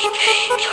BK.